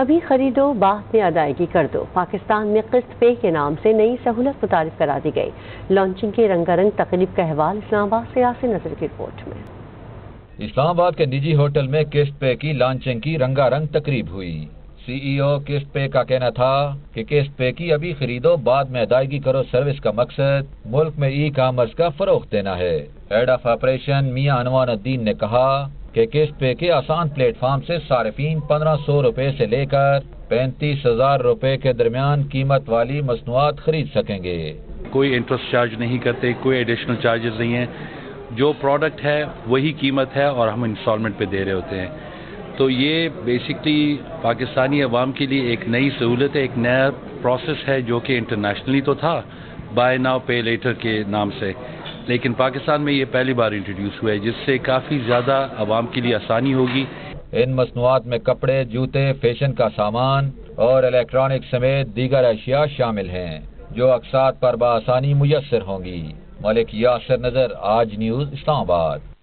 ابھی خریدو بعد میں ادائیگی کر دو۔ پاکستان میں قسط پے کے نام سے نئی سہولت متعارف کرا دی گئی۔ لانچنگ کے رنگا رنگ تقریب کا احوال اسلام آباد سے یاسر نظر کی رپورٹ میں۔ اسلام آباد کے نجی ہوٹل میں قسط پے کی لانچنگ کی رنگا رنگ تقریب ہوئی۔ سی ای او قسط پے کا کہنا تھا کہ قسط پے کی ابھی خریدو، بعد میں ادائیگی کرو سروس کا مقصد ملک میں ای کامرس کا فروغ دینا ہے۔ ہیڈ آف آپریشن میاں انوان الدین نے کہا کہ قسط پے کے آسان پلیٹ فارم سے صارفین پندرہ سو روپے سے لے کر پینتیس ہزار روپے کے درمیان قیمت والی مصنوعات خرید سکیں گے۔ کوئی انٹرسٹ چارج نہیں کرتے، کوئی ایڈیشنل چارجز نہیں ہیں۔ جو پروڈکٹ ہے، وہی قیمت ہے اور ہم انسٹالمنٹ پہ دے رہے ہوتے ہیں۔ تو یہ بیسکلی پاکستانی عوام کے لیے ایک نئی سہولت ہے، ایک نیا پروسیس ہے جو کہ انٹرنیشنلی تو تھا بائی ناؤ پے لیٹر کے نام سے۔ لیکن پاکستان میں یہ پہلی بار انٹروڈیوس ہوا ہے، جس سے کافی زیادہ عوام کے لیے آسانی ہوگی۔ ان مصنوعات میں کپڑے، جوتے، فیشن کا سامان اور الیکٹرانک سمیت دیگر اشیاء شامل ہیں، جو اقساط پر بآسانی میسر ہوں گی۔ ملک یاسر نظر، آج نیوز اسلام آباد۔